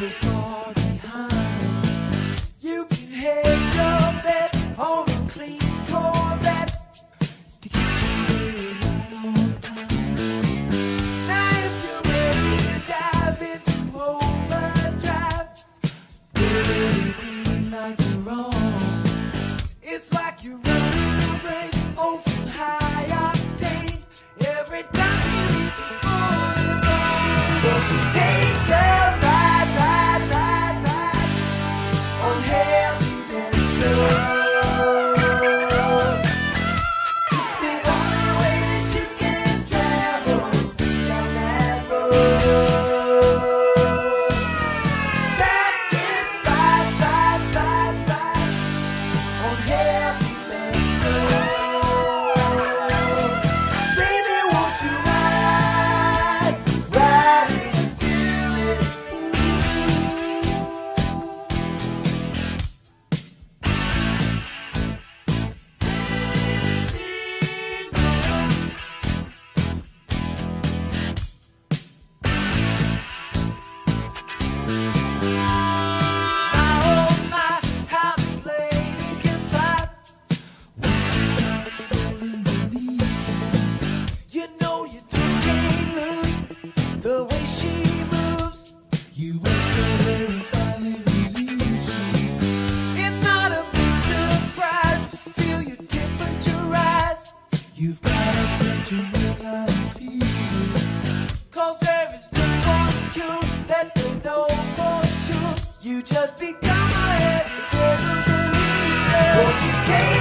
his car. Just become a heavy, better believe it. Won't you take